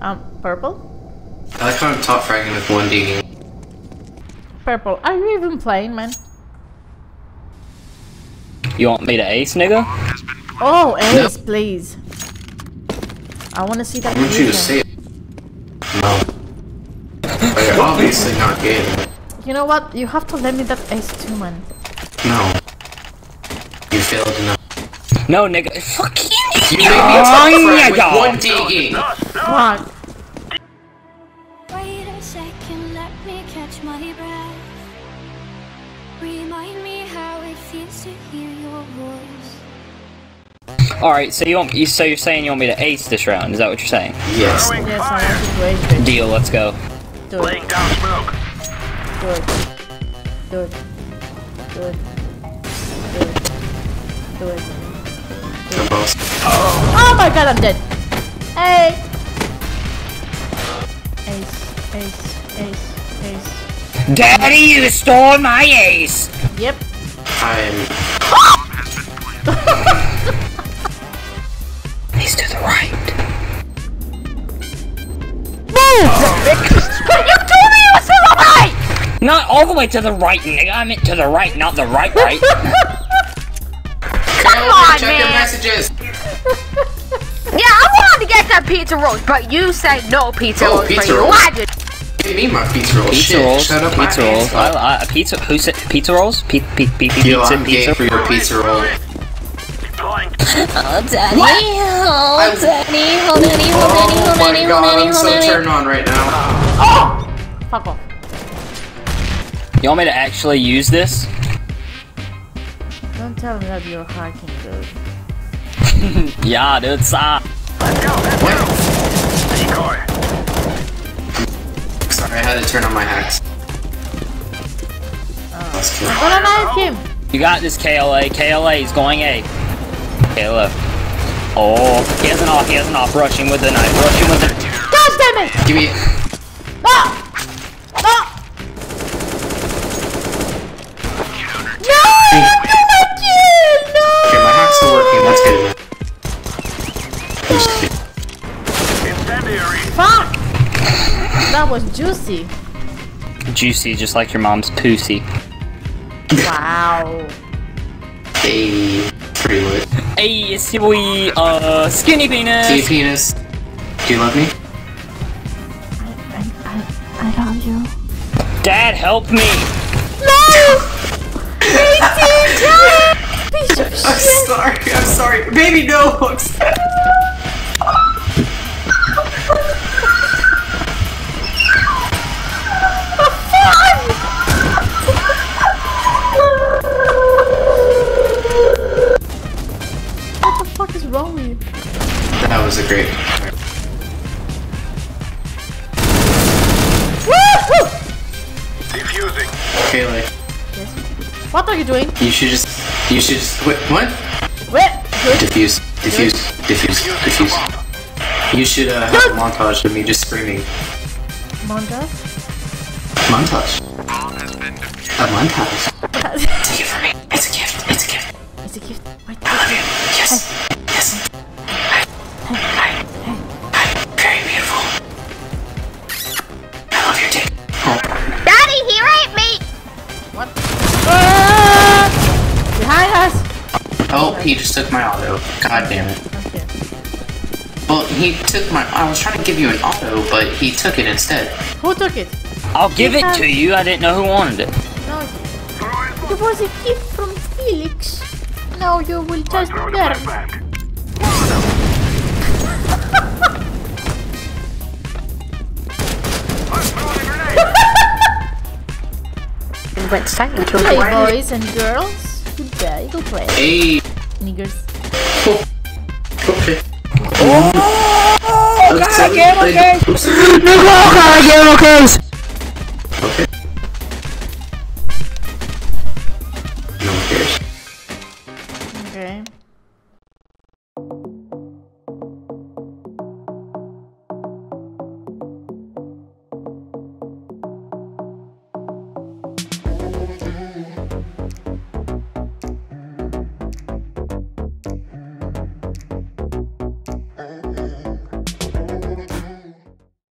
Um, purple? I like how I'm top fragging with one digging. Purple, are you even playing, man? You want me to ace, nigga? Oh, Ace, please. I wanna see that I want you to see it. No. But you're obviously not gay. You know what? You have to let me that Ace too, man. No. You failed enough. No, nigga. Fucking. You made me top frag with one digging. Come on. Wait a second, let me catch my breath. Remind me how it feels to hear your voice. All right. So you want you? So you're saying you want me to ace this round? Is that what you're saying? Yes. Yes, I want to Deal. Let's go. Do it. down smoke. Do it. Do it. Do it. Do it. Do it. The boss. Oh my god, I'm dead. Hey. Ace, ace, ace, ace. Daddy, you stole my ace. Yep. I'm. He's to the right. Move! Oh. you told me you was to the right! Not all the way to the right, nigga. I meant to the right, not the right, right. Come on, check your man. messages. Yeah, I wanted to get that pizza rolls, but you said no pizza Oh, rolls for pizza you. rolls? Why did Give me my pizza roll. Pizza Shit, rolls. Shut up, pizza my rolls. ass. I, I, pizza. Who said pizza rolls? P P P P Yo, pizza I'm gay pizza. for your pizza roll. Deploying. Oh, Daddy. What? Oh, I- Daddy. Hold Daddy. Hold Daddy. Oh Hold my Daddy. Hold god, Daddy. I'm Hold so Daddy. turned on right now. Fuck off. You want me to actually use this? Don't tell me that you're hacking, dude. Yeah, dude. Sa. Let's go, let's go. Decoy. Sorry, I had to turn on my hacks. Let's kill. I'm gonna him. You got this, KLA. KLA. He's going A. KLA. Oh, he has an off. He has an off. Rushing with the knife. Rushing with the. Gosh damn it! Give me. No! Fuck! That was juicy. Juicy, just like your mom's pussy. Wow. Hey, pretty lit. Hey, it's your boy, uh, skinny penis. Skinny penis. Do you love me? I, I, I love you. Dad, help me. No! Piece of I'm shit! sorry. I'm sorry. Baby, no. great. Woo! Defusing. Kayla, Yes. What are you doing? you should just. You should just. Wait, what? Wait, good. Defuse. Defuse. Defuse. Defuse. You should uh, have a montage of me just screaming. Manga? Montage. A montage. He just took my auto. God damn it. Okay. Well, he took my. I was trying to give you an auto, but he took it instead. Who took it? I'll give it to you. I didn't know who wanted it. No. It was a gift from Felix. Now you will just Throw burn. back. I'm throwing a grenade. And went silent. Hey boys and girls. Goodbye, goodbye. Hey. Niggers. Okay. Oh, Let's God, celebrate. okay, okay. Oops. Nigga, okay, okay. Okay.